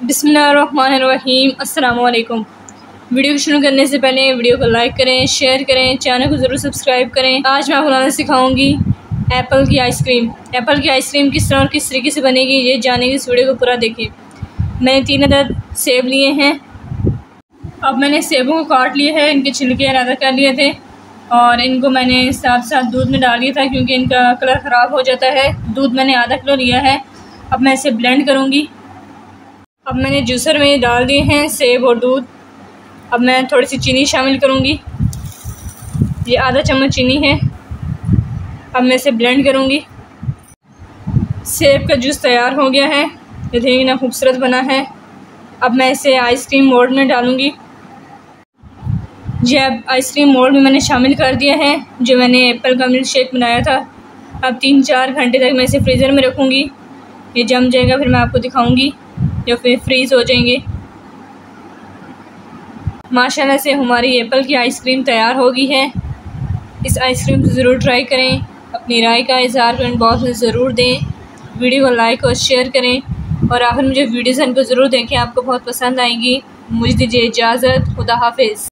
बिसमीम अल्लाम वीडियो को शुरू करने से पहले वीडियो को लाइक करें, शेयर करें, चैनल को ज़रूर सब्सक्राइब करें। आज मैं आपको बनाना सिखाऊँगी एप्पल की आइसक्रीम। एप्पल की आइसक्रीम किस तरह और किस तरीके से बनेगी, ये जानेंगे इस वीडियो को पूरा देखें। मैंने तीन अदर सेब लिए हैं। अब मैंने सेबों को काट लिया है, इनके छिलके अलग कर लिए थे और इनको मैंने साथ साथ दूध में डाल दिया था क्योंकि इनका कलर ख़राब हो जाता है। दूध मैंने आधा किलो लिया है। अब मैं इसे ब्लेंड करूँगी। अब मैंने जूसर में डाल दिए हैं, सेब और दूध। अब मैं थोड़ी सी चीनी शामिल करूँगी। ये आधा चम्मच चीनी है। अब मैं इसे ब्लेंड करूँगी। सेब का जूस तैयार हो गया है। ये देखिए ना खूबसूरत बना है। अब मैं इसे आइसक्रीम मोल्ड में डालूँगी। जी अब आइसक्रीम मोल्ड में मैंने शामिल कर दिया है, जो मैंने एप्पल का मिल्क शेक बनाया था। अब तीन चार घंटे तक मैं इसे फ्रीज़र में रखूँगी। ये जम जाएगा, फिर मैं आपको दिखाऊँगी। या फिर फ्रीज़ हो जाएँगे। माशाल्लाह से हमारी एप्पल की आइसक्रीम तैयार हो गई है। इस आइसक्रीम को ज़रूर ट्राई करें। अपनी राय का इजहार कमेंट बॉक्स में ज़रूर दें। वीडियो को लाइक और शेयर करें। और आखिर मुझे वीडियोज़ को ज़रूर देखें, आपको बहुत पसंद आएँगी। मुझे दीजिए इजाज़त, खुदा हाफिज़।